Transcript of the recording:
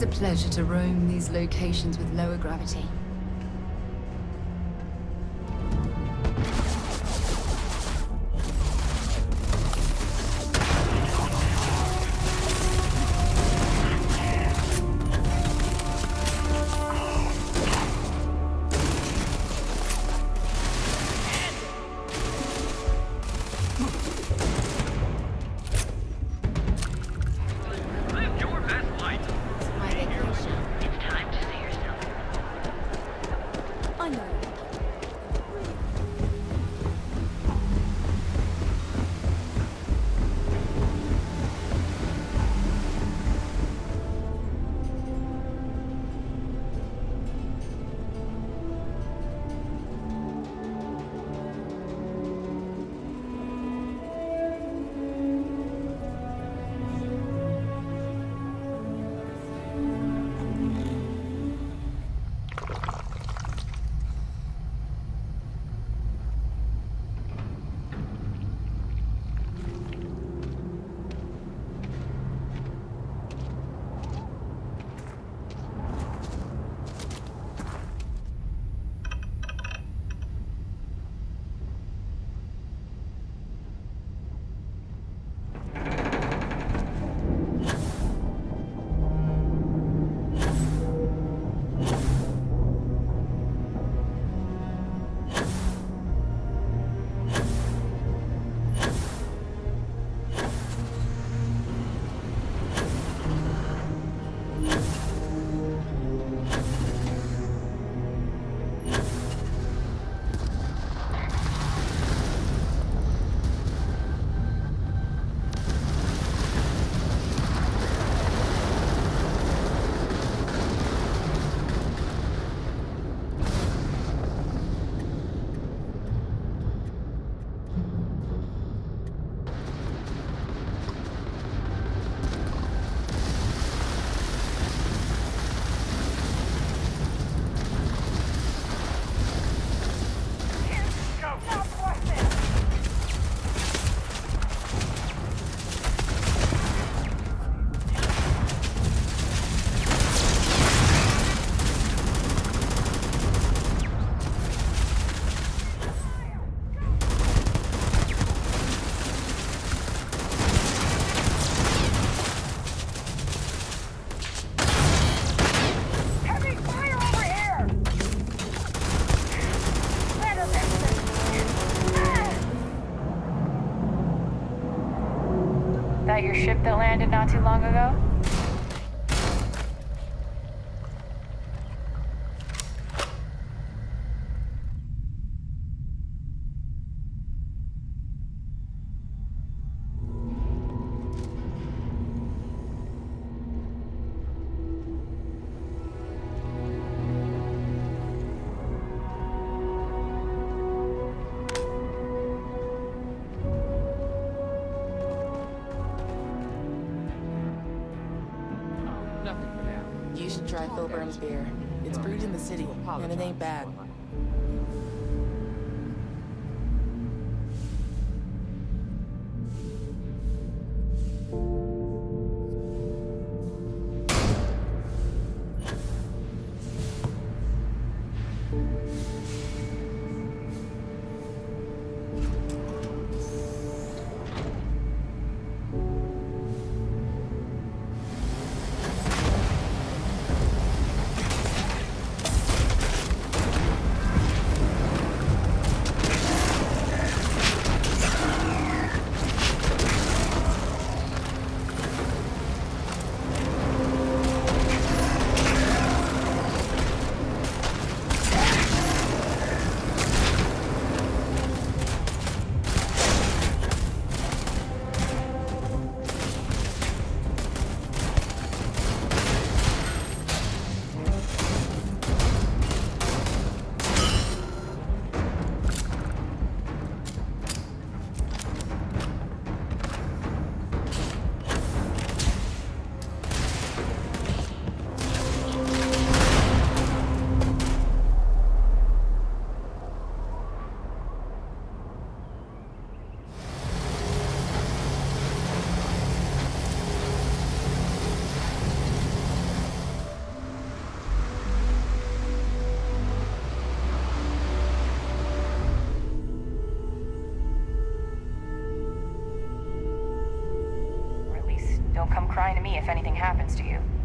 always a pleasure to roam these locations with lower gravity. I your ship that landed not too long ago? Try Phil Burns beer. It's brewed in the city, and it ain't bad. crying to me if anything happens to you.